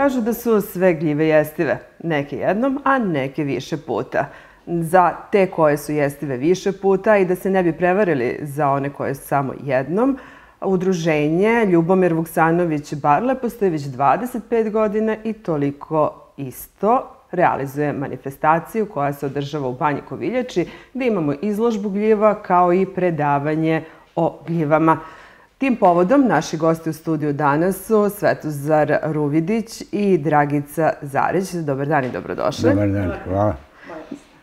Kažu da su sve gljive jestive, neke jednom, a neke više puta. Za te koje su jestive više puta i da se ne bi prevarili za one koje su samo jednom, udruženje Ljubomir Vuksanović Barle postoji već 25 godina i toliko isto realizuje manifestaciju koja se održava u Banji Koviljači gdje imamo izložbu gljiva kao i predavanje o gljivama. Tim povodom naši gosti u studiju danas su Svetozar Ruvidić i Dragica Zarić. Dobar dan i dobrodošli. Dobar dan, hvala.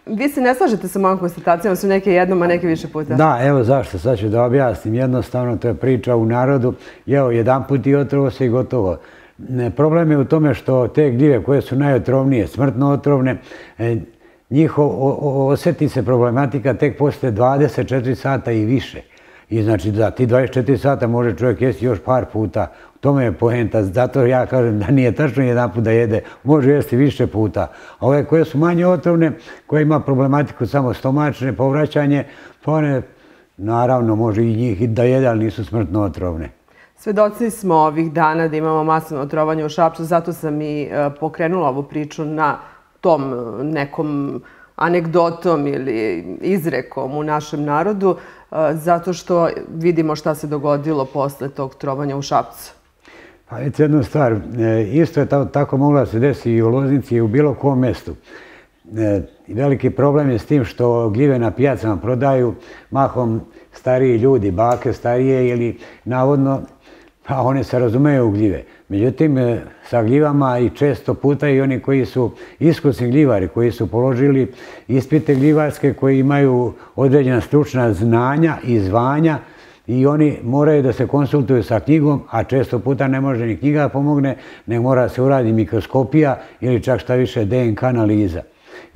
Vi se ne slažete sa mojom konstatacijom, su neke jednom, a neke više puta? Da, evo zašto, sad ću da objasnim. Jednostavno, to je priča u narodu. Evo, jedan put i otrovo se i gotovo. Problem je u tome što te gljive koje su najotrovnije, smrtno otrovne, e, njih osjeti se problematika tek posle 24 sata i više. I znači da ti 24 sata može čovjek jesti još par puta. U tome je poenta. Zato ja kažem da nije tačno jedan put da jede. Može jesti više puta. A ove koje su manje otrovne, koje ima problematiku samo stomačne, povraćanje, pa one naravno može i njih da jede, ali nisu smrtno otrovne. Svedoci smo ovih dana da imamo masno otrovanje u Šapcu, zato sam i e, pokrenula ovu priču na tom e, nekom anegdotom ili izrekom u našem narodu, e, zato što vidimo šta se dogodilo posle tog trovanja u Šapcu. Pa je jednu stvar, e, isto je tako mogla se desiti i u Loznici i u bilo kom mestu. E, veliki problem je s tim što gljive na pijacama prodaju mahom stariji ljudi, bake starije ili navodno Pa one se razumeju u gljive. Međutim, e, sa gljivama i često puta i oni koji su iskusni gljivari, koji su položili ispite gljivarske, koji imaju određena stručna znanja i zvanja, i oni moraju da se konsultuju sa knjigom, a često puta ne može ni knjiga pomogne, ne mora se uradi mikroskopija ili čak šta više DNK analiza.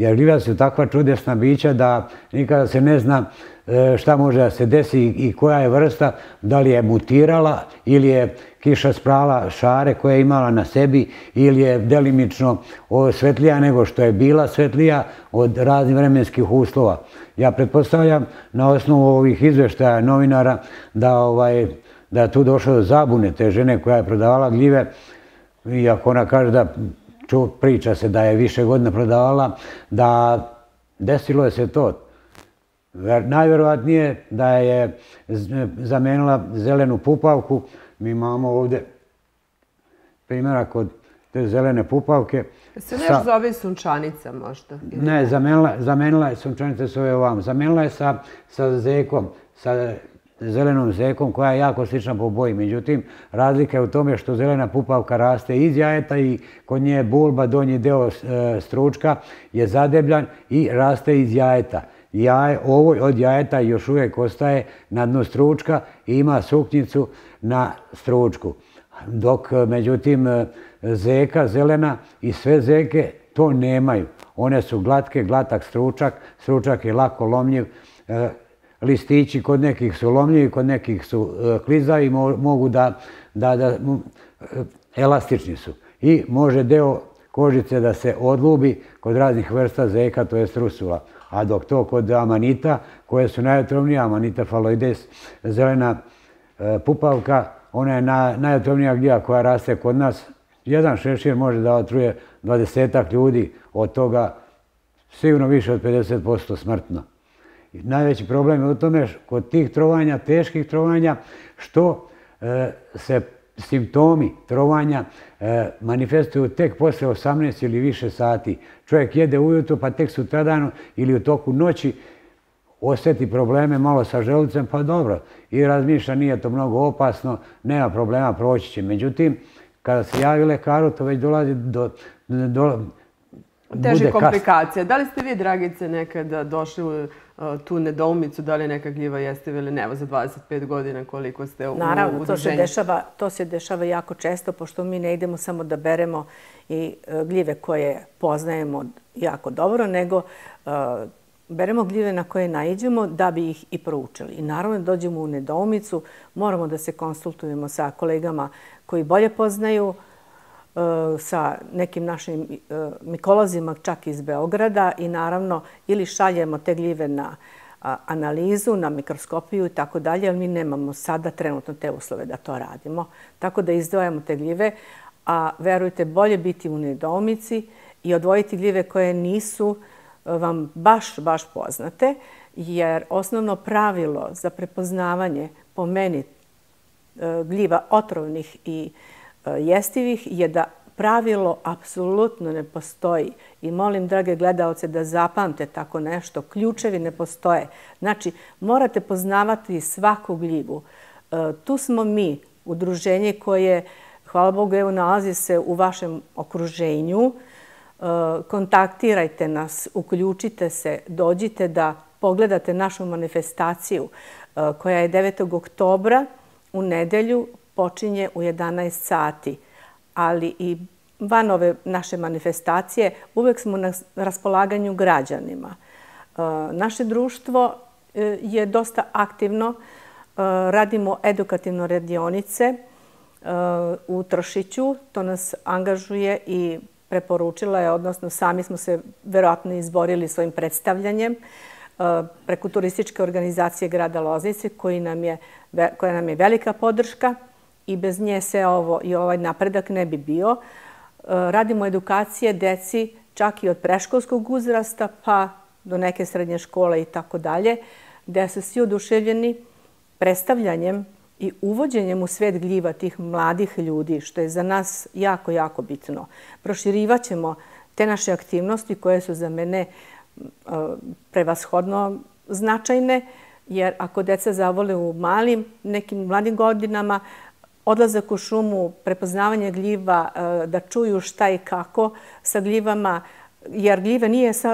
Jer riba su takva čudesna bića da nikada se ne zna e, šta može da se desi i koja je vrsta, da li je mutirala ili je kiša sprala šare koje je imala na sebi ili je delimično svetlija nego što je bila svetlija od raznih vremenskih uslova. Ja pretpostavljam na osnovu ovih izveštaja novinara da, ovaj, da je tu došlo do zabune te žene koja je prodavala gljive i ako ona kaže da ču, priča se da je više godina prodavala, da desilo je se to. Najverovatnije da je zamenila zelenu pupavku. Mi imamo ovdje primjera kod te zelene pupavke. Se ne zove sunčanica možda? Ne, zamenila je sunčanica s ove ovam. Zamenila je sa zekom, sa zelenom zekom koja je jako slična po boji. Međutim, razlika je u tome što zelena pupavka raste iz jajeta i kod nje bulba, donji deo e, stručka je zadebljan i raste iz jajeta jaje, ovoj od jajeta još uvijek ostaje na dnu stručka i ima suknjicu na stručku. Dok, e, međutim, e, zeka zelena i sve zeke to nemaju. One su glatke, glatak stručak, stručak je lako lomljiv, listići kod nekih su lomljivi, kod nekih su e, klizavi, mogu da, da, da, e, elastični su. I može deo kožice da se odlubi kod raznih vrsta zeka, to je strusula a dok to kod amanita, koje su najotrovnije, amanita faloides, zelena e, pupavka, ona je najotrovnija gljiva koja raste kod nas. Jedan šešir može da otruje dvadesetak ljudi, od toga sigurno više od 50% smrtno. Najveći problem je u tome kod tih trovanja, teških trovanja, što e, se simptomi trovanja e, manifestuju tek posle 18 ili više sati. Čovjek jede ujutro pa tek sutradano ili u toku noći osjeti probleme malo sa želucem, pa dobro. I razmišlja, nije to mnogo opasno, nema problema, proći će. Međutim, kada se javi lekaru, to već dolazi do... do Teže komplikacije. Da li ste vi, Dragice, nekada došli u tu nedoumicu da li neka gljiva jeste ili ne, za 25 godina koliko ste u Naravno, to se, dešava, to se dešava jako često, pošto mi ne idemo samo da beremo i e, gljive koje poznajemo jako dobro, nego e, beremo gljive na koje naiđemo da bi ih i proučili. I naravno, dođemo u nedoumicu, moramo da se konsultujemo sa kolegama koji bolje poznaju E, E, sa nekim našim e, mikolozima čak iz Beograda i naravno ili šaljemo te gljive na analizu, na mikroskopiju i tako dalje, ali mi nemamo sada trenutno te uslove da to radimo. Tako da izdvajamo te gljive, a verujte, bolje biti u nedomici i odvojiti gljive koje nisu e, vam baš, baš poznate, jer osnovno pravilo za prepoznavanje po meni gljiva otrovnih i e, Eh, jestivih je da pravilo apsolutno ne postoji. I molim, drage gledalce, da zapamte tako nešto. Ključevi ne postoje. Znači, morate poznavati svaku gljivu. Eh, tu smo mi, udruženje koje, hvala Bogu, evo nalazi se u vašem okruženju. Eh, kontaktirajte nas, uključite se, dođite da pogledate našu manifestaciju koja je 9. oktobra u nedelju počinje u 11 sati. Ali i van ove naše manifestacije uvek smo na raspolaganju građanima. E, naše društvo e, je dosta aktivno. E, radimo edukativno radionice u Tršiću. To nas angažuje i preporučila je, odnosno sami smo se verovatno izborili svojim predstavljanjem. Preko turističke organizacije grada Loznice koji nam je, koja nam je velika podrška i bez nje se ovo i ovaj napredak ne bi bio. E, radimo edukacije deci čak i od preškolskog uzrasta pa do neke srednje škole i tako dalje, gde su svi oduševljeni predstavljanjem i uvođenjem u svet gljiva tih mladih ljudi, što je za nas jako, jako bitno. Proširivat ćemo te naše aktivnosti koje su za mene e, prevashodno značajne, jer ako deca zavole u malim, nekim mladim godinama, odlazak u šumu, prepoznavanje gljiva, e, da čuju šta i kako sa gljivama, jer gljive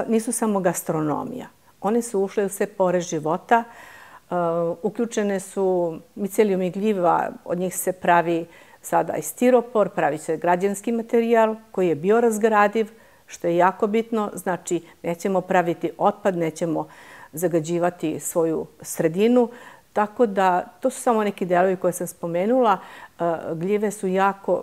nisu samo gastronomija. One su ušle u sve pore života, e, uključene su micelijumi gljiva, od njih se pravi sada i stiropor, pravi se građanski materijal koji je biorazgradiv, što je jako bitno. Znači, nećemo praviti otpad, nećemo zagađivati svoju sredinu. Tako da, to su samo neki delovi koje sam spomenula. E, gljive su jako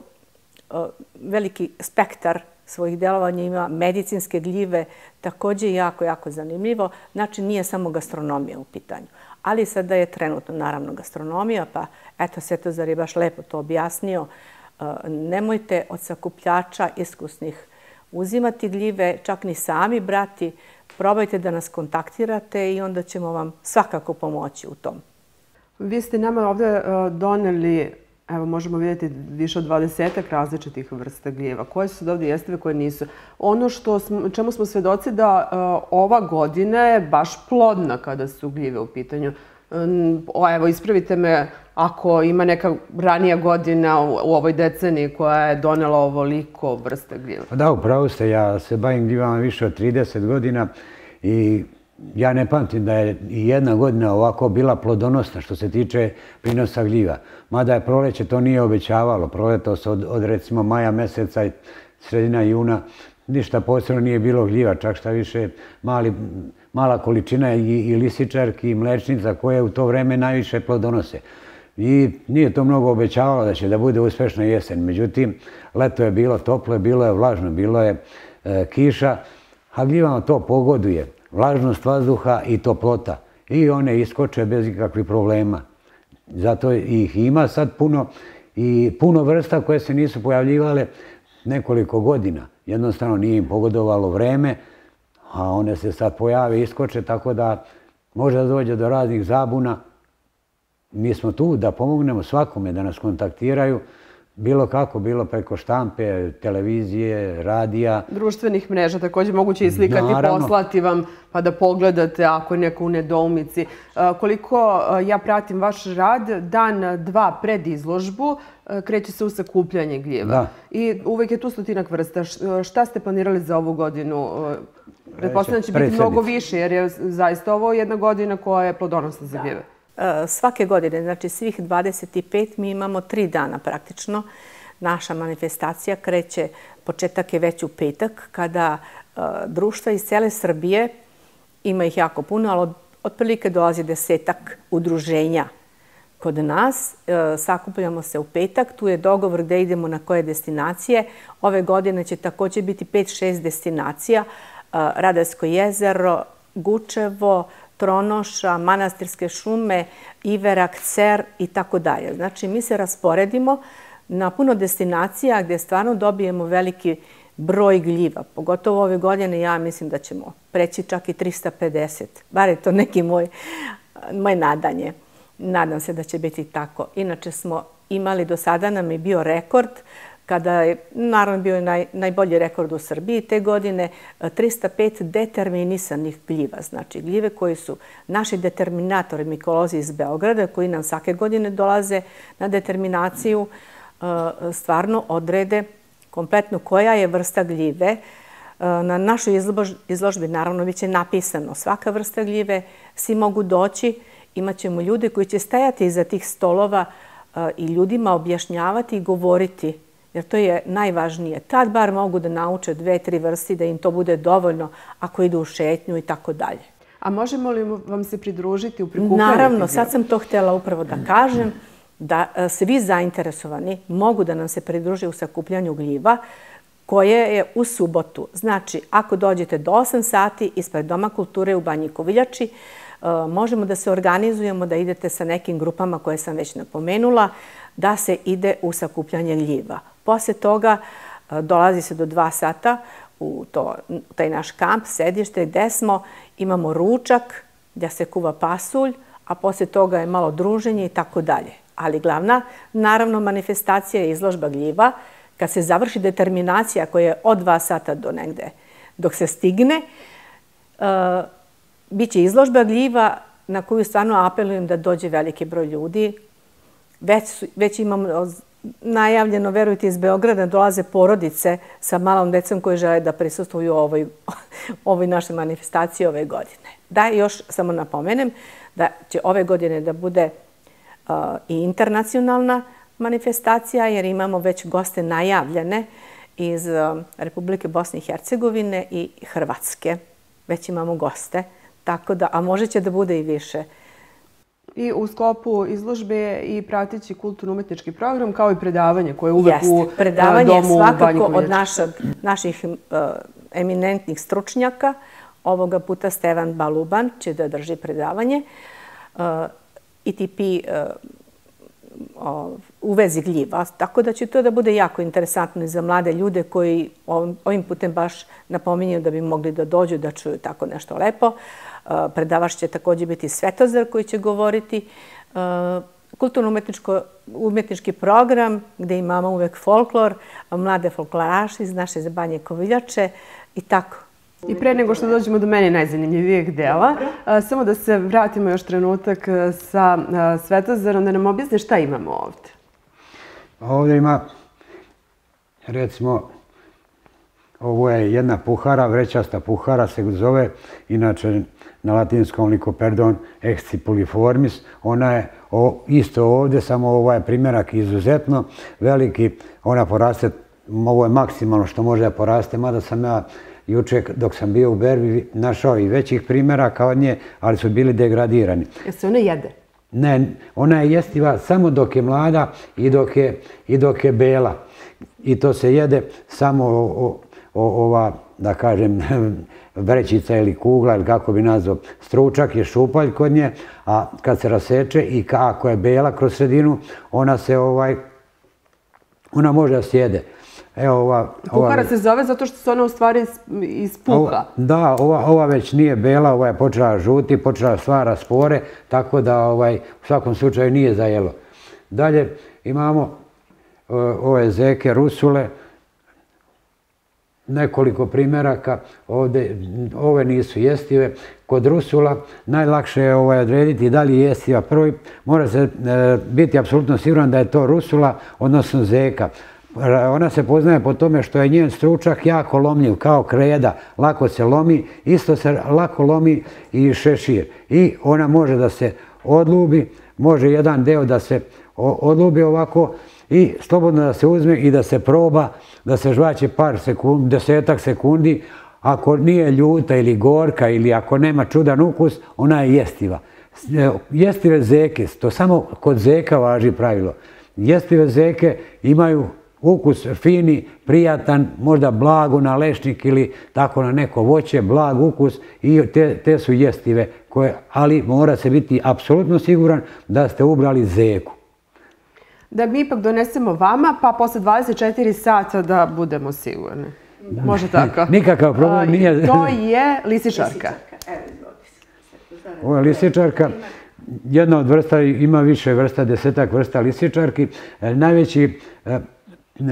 e, veliki spektar svojih delovanja. Ima medicinske gljive, također jako, jako zanimljivo. Znači, nije samo gastronomija u pitanju. Ali sada je trenutno, naravno, gastronomija, pa eto, Svetozar je baš lepo to objasnio. E, nemojte od sakupljača iskusnih uzimati gljive, čak ni sami brati. Probajte da nas kontaktirate i onda ćemo vam svakako pomoći u tom. Vi ste nama ovdje e, doneli, evo možemo vidjeti više od 20 različitih vrsta gljeva. Koje su ovdje jestive, koje nisu? Ono što čemu smo svedoci da e, ova godina je baš plodna kada su gljive u pitanju. Evo, ispravite me ako ima neka ranija godina u ovoj deceniji koja je donela ovoliko vrste gljiva. Pa da, upravo ste. Ja se bavim gljivama više od 30 godina i ja ne pamtim da je i jedna godina ovako bila plodonosna što se tiče prinosa gljiva. Mada je proleće, to nije obećavalo. Proleto se od, od recimo maja meseca i sredina juna ništa posebno nije bilo gljiva, čak šta više mali, mala količina i, i lisičarki i mlečnica koje u to vreme najviše plodonose. I nije to mnogo obećavalo da će da bude uspešna jesen. Međutim, leto je bilo toplo, bilo je vlažno, bilo je e, kiša, a gljivama to pogoduje. Vlažnost vazduha i toplota. I one iskoče bez ikakvih problema. Zato ih ima sad puno i puno vrsta koje se nisu pojavljivale nekoliko godina. Jednostavno nije im pogodovalo vreme, a one se sad pojave i iskoče, tako da može da dođe do raznih zabuna, mi smo tu da pomognemo svakome da nas kontaktiraju, bilo kako, bilo preko štampe, televizije, radija. Društvenih mreža također moguće i slikati, poslati vam pa da pogledate ako je neko u nedoumici. E, koliko e, ja pratim vaš rad, dan, dva pred izložbu, e, kreće se u sakupljanje gljeva. I uvek je tu stotinak vrsta. Šta ste planirali za ovu godinu? Pretpostavljam da će biti mnogo više, jer je zaista ovo jedna godina koja je plodonosna za gljeve. Svake godine, znači svih 25, mi imamo tri dana praktično. Naša manifestacija kreće, početak je već u petak, kada e, društva iz cele Srbije, ima ih jako puno, ali otprilike dolazi desetak udruženja kod nas. E, sakupljamo se u petak, tu je dogovor gde idemo na koje destinacije. Ove godine će također biti 5-6 destinacija. E, Radarsko jezero, Gučevo, Tronoša, Manastirske šume, Iverak, Cer i tako dalje. Znači, mi se rasporedimo na puno destinacija gdje stvarno dobijemo veliki broj gljiva. Pogotovo ove godine ja mislim da ćemo preći čak i 350. Bar je to neki moj, moj nadanje. Nadam se da će biti tako. Inače smo imali do sada nam je bio rekord kada je, naravno, bio naj, najbolji rekord u Srbiji te godine, e, 305 determinisanih gljiva. Znači, gljive koji su naši determinatori mikolozi iz Beograda, koji nam svake godine dolaze na determinaciju, e, stvarno odrede kompletno koja je vrsta gljive. E, na našoj izložbi, naravno, bit će napisano svaka vrsta gljive, svi mogu doći, imat ćemo ljude koji će stajati iza tih stolova i ljudima objašnjavati i govoriti jer to je najvažnije. Tad bar mogu da nauče dve, tri vrsti, da im to bude dovoljno ako idu u šetnju i tako dalje. A možemo li vam se pridružiti u prikupljanju? Naravno, sad sam to htjela upravo da kažem, da e, svi zainteresovani mogu da nam se pridruže u sakupljanju gljiva, koje je u subotu. Znači, ako dođete do 8 sati ispred Doma kulture u Banji Koviljači, e, možemo da se organizujemo, da idete sa nekim grupama koje sam već napomenula, da se ide u sakupljanje gljiva. Posle toga e, dolazi se do dva sata u to, taj naš kamp, sedište gde smo, imamo ručak gdje se kuva pasulj, a posle toga je malo druženje i tako dalje. Ali glavna, naravno, manifestacija je izložba gljiva. Kad se završi determinacija koja je od dva sata do negde dok se stigne, uh, bit će izložba gljiva na koju stvarno apelujem da dođe veliki broj ljudi. Već, su, već imamo najavljeno, verujte, iz Beograda dolaze porodice sa malom decom koji žele da prisustuju ovoj, ovoj našoj manifestaciji ove godine. Da, još samo napomenem da će ove godine da bude uh, i internacionalna manifestacija, jer imamo već goste najavljene iz uh, Republike Bosne i Hercegovine i Hrvatske. Već imamo goste, tako da, a može će da bude i više. I u sklopu izložbe i pratići kulturno-umetnički program, kao i predavanje koje je uvek u domu Predavanje je svakako od naših uh, eminentnih stručnjaka. Ovoga puta Stevan Baluban će da drži predavanje. Uh, ITP uh, u vezi gljiva. Tako da će to da bude jako interesantno i za mlade ljude koji ovim putem baš napominju da bi mogli da dođu da čuju tako nešto lepo. Uh, predavaš će također biti Svetozar koji će govoriti kulturno-umetnički program gdje imamo uvek folklor, mlade folkloraše iz naše zabanje Koviljače i tako. I pre nego što dođemo do meni najzanimljivijeg dela, samo da se vratimo još trenutak sa Svetozarom, da nam objasne šta imamo ovdje. Ovdje ima, recimo, ovo je jedna puhara, vrećasta puhara se zove, inače na latinskom likoperdon excipuliformis. Ona je isto ovdje, samo ovaj primjerak izuzetno veliki. Ona poraste, ovo je maksimalno što može da poraste, mada sam ja juče dok sam bio u Berbi našao i većih primjeraka od nje, ali su bili degradirani. Je se ona jede? Ne, ona je jestiva samo dok je mlada i dok je, i dok je bela. I to se jede samo o, ova, da kažem, vrećica ili kugla ili kako bi nazvao, stručak je šupalj kod nje, a kad se raseče i kako je bela kroz sredinu, ona se ovaj, ona može da sjede. Evo ova, ova, se zove zato što se ona u stvari iz puha. Ova, da, ova, ova već nije bela, ova je počela žuti, počela stvara spore, tako da ovaj, u svakom slučaju nije za jelo. Dalje imamo ove zeke, rusule, nekoliko primjeraka, ovde, ove nisu jestive. Kod Rusula najlakše je ovaj odrediti da li je jestiva. prvi. mora se e, biti apsolutno siguran da je to Rusula, odnosno Zeka. Ona se poznaje po tome što je njen stručak jako lomljiv, kao kreda, lako se lomi, isto se lako lomi i šešir. I ona može da se odlubi, može jedan deo da se odlubi ovako i slobodno da se uzme i da se proba, da se žvaće par sekundi, desetak sekundi, ako nije ljuta ili gorka ili ako nema čudan ukus, ona je jestiva. Jestive zeke, to samo kod zeka važi pravilo. Jestive zeke imaju ukus fini, prijatan, možda blago na lešnik ili tako na neko voće, blag ukus i te, te su jestive, koje, ali mora se biti apsolutno siguran da ste ubrali zeku da mi ipak donesemo vama, pa posle 24 sata da budemo sigurni. Može tako? Nikakav problem nije. To je lisičarka. Ovo je lisičarka. Jedna od vrsta, ima više vrsta, desetak vrsta lisičarki. E, najveći e,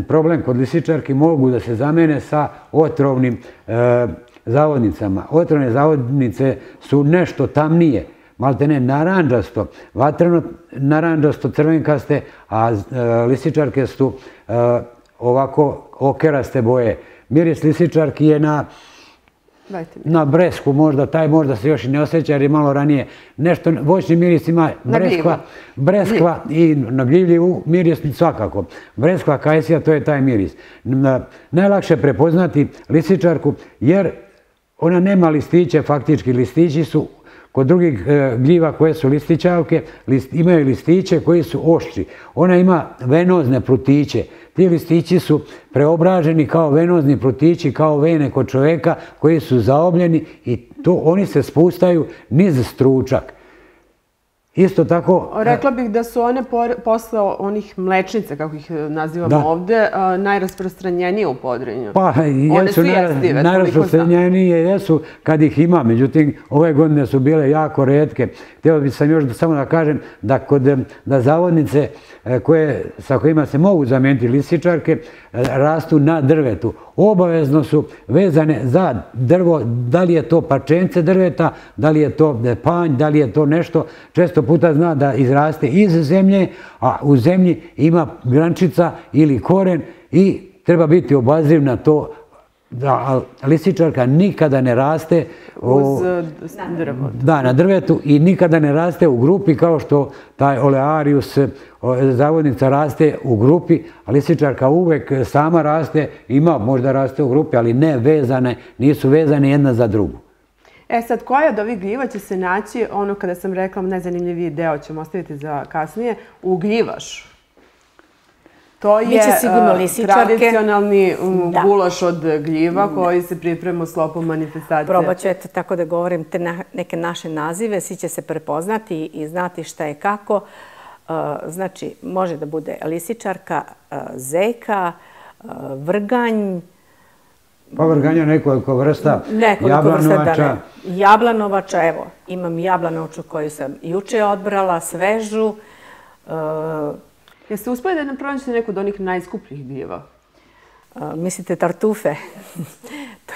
problem kod lisičarki mogu da se zamene sa otrovnim e, zavodnicama. Otrovne zavodnice su nešto tamnije, malte ne naranđasto, vatreno naranđasto crvenkaste, a lisičarke su ovako okeraste boje. Miris lisičarki je na na bresku možda, taj možda se još i ne osjeća jer je malo ranije. Nešto, voćni miris ima breskva, breskva i na gljivlji miris svakako. Breskva, kajsija, to je taj miris. Najlakše prepoznati lisičarku jer ona nema listiće, faktički listići su kod drugih e, gljiva koje su listićavke, imaju listiće koji su oštri. Ona ima venozne prutiće. Ti listići su preobraženi kao venozni prutići, kao vene kod čoveka koji su zaobljeni i to oni se spustaju niz stručak. Isto tako... Rekla bih da su one posle onih mlečnica, kako ih nazivamo ovde, najrasprostranjenije u podrinju. Pa, jesu najrasprostranjenije, jesu kad ih ima. Međutim, ove godine su bile jako redke. Htio bih sam još samo da kažem da kod da zavodnice e, koje, sa kojima se mogu zamijeniti lisičarke e, rastu na drvetu. Obavezno su vezane za drvo, da li je to pačence drveta, da li je to panj, da li je to nešto. Često puta zna da izraste iz zemlje, a u zemlji ima grančica ili koren i treba biti obazriv na to da lisičarka nikada ne raste uz drvo. Da, na drvetu i nikada ne raste u grupi kao što taj olearius zavodnica raste u grupi, a lisičarka uvek sama raste, ima možda raste u grupi, ali ne vezane, nisu vezane jedna za drugu. E sad, koja od ovih gljiva će se naći, ono kada sam rekla, najzanimljiviji deo ćemo ostaviti za kasnije, u gljivaš? To je uh, tradicionalni gulaš od gljiva koji se priprema u slopu manifestacije. Probat ću eto tako da govorim te neke naše nazive, svi će se prepoznati i znati šta je kako. Uh, znači, može da bude lisičarka, uh, zeka, vrganj, Pa vrganja nekoliko vrsta, jablanovača. Jablanovača, evo, imam jablanovaču koju sam juče odbrala, svežu. Jeste uspeli da nam pronaćete neku od onih najskupljih gljiva? Mislite tartufe?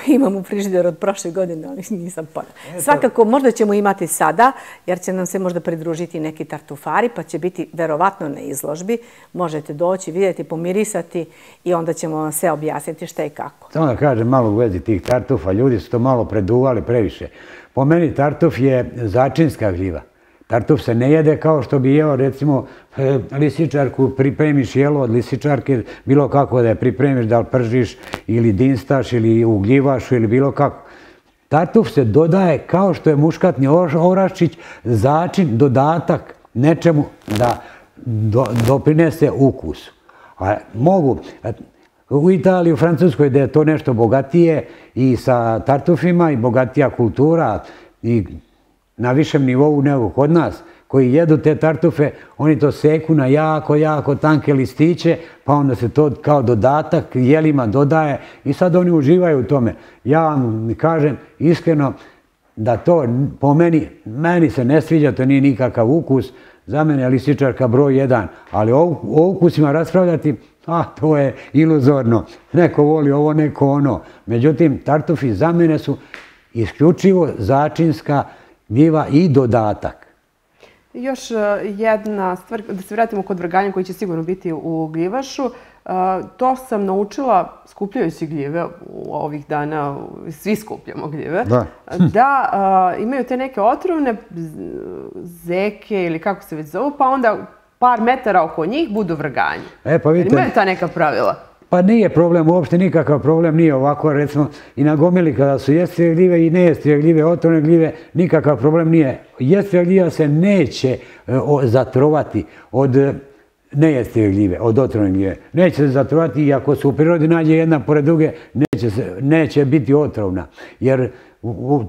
imam u frižideru od prošle godine, ali nisam pa. Svakako, možda ćemo imati sada, jer će nam se možda pridružiti neki tartufari, pa će biti verovatno na izložbi. Možete doći, vidjeti, pomirisati i onda ćemo vam sve objasniti šta i kako. Samo da kažem malo u vezi tih tartufa. Ljudi su to malo preduvali previše. Po meni tartuf je začinska gljiva. Tartuf se ne jede kao što bi jeo, recimo, e, lisičarku, pripremiš jelo od lisičarke, bilo kako da je pripremiš, da li pržiš ili dinstaš ili ugljivaš ili bilo kako. Tartuf se dodaje kao što je muškatni oraščić, začin, dodatak nečemu da doprinese ukusu. A mogu, e, u Italiji, u Francuskoj, da je to nešto bogatije i sa tartufima i bogatija kultura i na višem nivou nego kod nas, koji jedu te tartufe, oni to seku na jako, jako tanke listiće, pa onda se to kao dodatak jelima dodaje i sad oni uživaju u tome. Ja vam kažem iskreno da to po meni, meni se ne sviđa, to nije nikakav ukus, za mene je lističarka broj jedan, ali o, o ukusima raspravljati, a to je iluzorno. Neko voli ovo, neko ono. Međutim, tartufi za mene su isključivo začinska biva i dodatak. Još e, jedna stvar, da se vratimo kod vrganja koji će sigurno biti u gljivašu. E, to sam naučila skupljajući gljive u ovih dana, svi skupljamo gljive, da, da e, imaju te neke otrovne zeke ili kako se već zovu, pa onda par metara oko njih budu vrganje. E, pa vidite... Imaju ta neka pravila? Pa nije problem, uopšte nikakav problem nije ovako, recimo, i na gomili kada su jestive gljive i nejestive gljive, otrovne gljive, nikakav problem nije. Jestive gljiva se neće e, o, zatrovati od e, nejestive gljive, od otrovne gljive. Neće se zatrovati i ako se u prirodi nađe jedna pored druge, neće, se, neće biti otrovna. Jer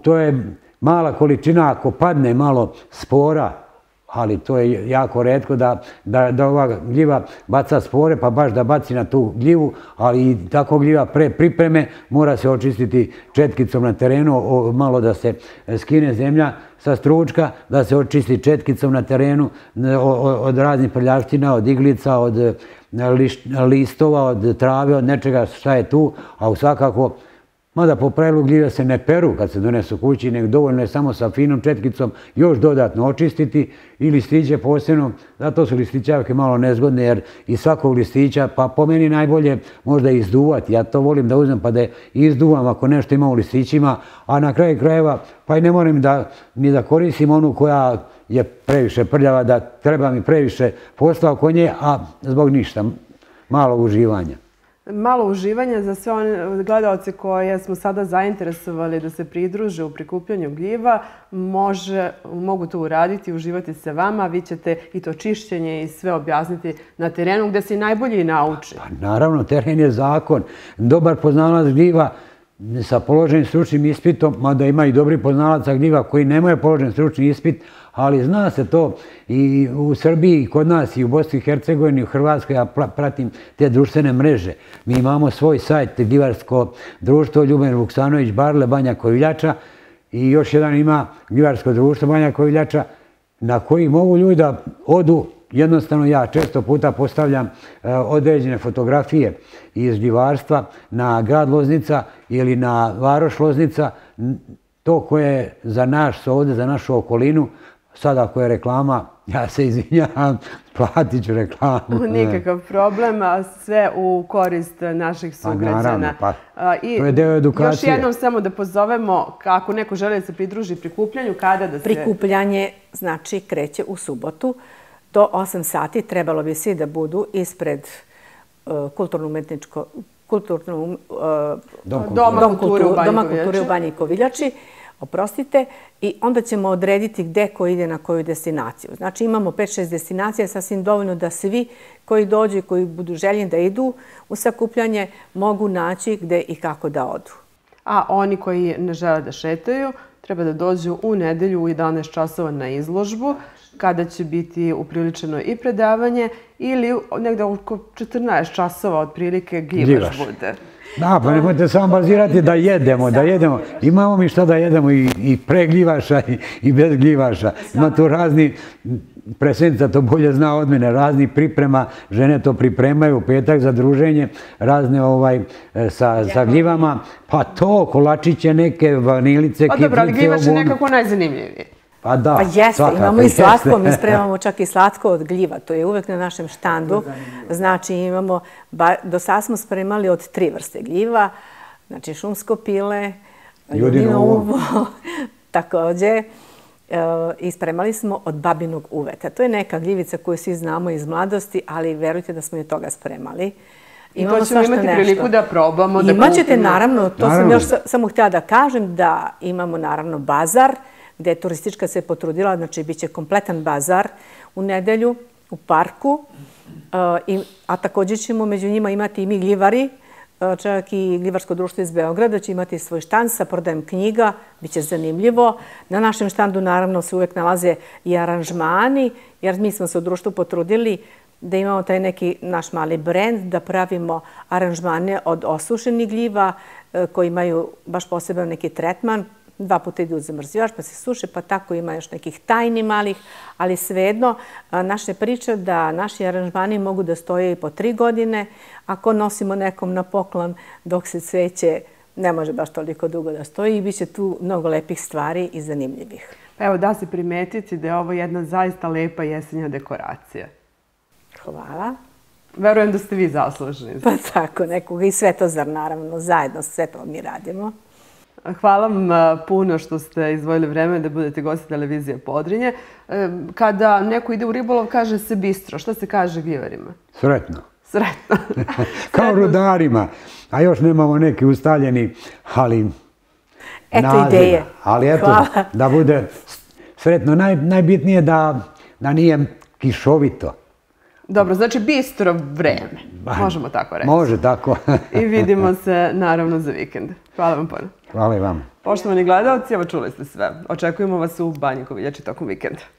to je mala količina, ako padne malo spora, ali to je jako redko da, da, da ova gljiva baca spore, pa baš da baci na tu gljivu, ali i tako gljiva pre pripreme mora se očistiti četkicom na terenu, o, malo da se e, skine zemlja sa stručka, da se očisti četkicom na terenu e, od raznih prljavština, od iglica, od e, listova, od trave, od nečega šta je tu, a u svakako Mada po pravilu gljive se ne peru kad se donesu kući, nego dovoljno je samo sa finom četkicom još dodatno očistiti i listiće posebno. Zato su listićavke malo nezgodne jer iz svakog listića, pa po meni najbolje možda izduvati. Ja to volim da uzmem pa da izduvam ako nešto ima u listićima, a na kraju krajeva pa i ne moram da, ni da koristim onu koja je previše prljava, da treba mi previše posla oko nje, a zbog ništa, malo uživanja malo uživanja za sve one gledalce koje smo sada zainteresovali da se pridruže u prikupljanju gljiva. Može, mogu to uraditi, uživati se vama. Vi ćete i to čišćenje i sve objasniti na terenu gde se najbolji nauči. Pa, naravno, teren je zakon. Dobar poznanac gljiva sa položenim stručnim ispitom, mada ima i dobri poznalaca gljiva koji nemaju položen stručni ispit, ali zna se to i u Srbiji, i kod nas, i u Bosni i Hercegovini, i u Hrvatskoj, ja pratim te društvene mreže. Mi imamo svoj sajt, Gljivarsko društvo Ljuben Vuksanović, Barle, Banja Koviljača, i još jedan ima Gljivarsko društvo Banja Koviljača, na koji mogu ljudi da odu, jednostavno ja često puta postavljam e, određene fotografije iz gljivarstva na grad Loznica ili na varoš Loznica, to koje je za naš ovde, za našu okolinu, sad ako je reklama, ja se izvinjam, platit ću reklamu. Nikakav problem, sve u korist naših pa sugrađana. Pa naravno, pa to je deo edukacije. Još jednom samo da pozovemo kako neko žele da se pridruži prikupljanju, kada da se... Prikupljanje znači kreće u subotu. Do 8 sati trebalo bi svi da budu ispred kulturno-umetničko kulturno, Doma kulture u Banji Koviljači oprostite, i onda ćemo odrediti gde ko ide na koju destinaciju. Znači imamo 5-6 destinacija, sasvim dovoljno da svi koji dođu i koji budu željeni da idu u sakupljanje mogu naći gde i kako da odu. A oni koji ne žele da šetaju, treba da dođu u nedelju u 11 časova na izložbu, kada će biti upriličeno i predavanje ili negde oko 14 časova otprilike givaš bude. Da, pa nemojte samo bazirati da jedemo, da jedemo. Imamo mi šta da jedemo i, i pre gljivaša i, i bez gljivaša. Ima tu razni, predsjednica to bolje zna od mene, razni priprema, žene to pripremaju u petak za druženje, razne ovaj, e, sa, sa gljivama. Pa to, kolačiće neke, vanilice, kiprice. Pa dobro, gljivaš je nekako najzanimljivije. Pa da, pa jeste, imamo i slatko, mi spremamo čak i slatko od gljiva, to je uvek na našem štandu. Znači imamo, do sada smo spremali od tri vrste gljiva, znači šumsko pile, ljudino uvo, takođe, e, i spremali smo od babinog uveta. To je neka gljivica koju svi znamo iz mladosti, ali verujte da smo je toga spremali. I to ćemo imati priliku da probamo. Imaćete, naravno, to sam još samo htjela da kažem, da imamo naravno bazar, gde je turistička se potrudila, znači bit će kompletan bazar u nedelju u parku, eh, a također ćemo među njima imati i mi gljivari, eh, čak i gljivarsko društvo iz Beograda će imati svoj štan sa prodajem knjiga, bit će zanimljivo. Na našem štandu naravno se uvek nalaze i aranžmani, jer mi smo se u društvu potrudili da imamo taj neki naš mali brend, da pravimo aranžmane od osušenih gljiva eh, koji imaju baš poseban neki tretman, dva puta idu u zamrzivač pa se suše, pa tako ima još nekih tajni malih, ali svejedno naše priče da naši aranžmani mogu da stoje i po tri godine. Ako nosimo nekom na poklon dok se cveće, ne može baš toliko dugo da stoji i bit će tu mnogo lepih stvari i zanimljivih. Pa evo da se primetiti da je ovo jedna zaista lepa jesenja dekoracija. Hvala. Verujem da ste vi zaslužni. Pa tako, nekoga i Svetozar, naravno, zajedno sve to mi radimo. Hvala vam puno što ste izvojili vreme da budete gosti televizije Podrinje. E, kada neko ide u ribolov, kaže se bistro. Šta se kaže givarima? Sretno. Sretno. Kao rudarima. A još nemamo neki ustaljeni, ali Eto ideje. Ali eto, da bude sretno. najbitnije da, da nije kišovito. Dobro, znači bistro vreme. Možemo tako reći. Može tako. I vidimo se naravno za vikend. Hvala vam puno. Hvala i vam. Poštovani gledalci, evo čuli ste sve. Očekujemo vas u Banjikovi, tokom vikenda.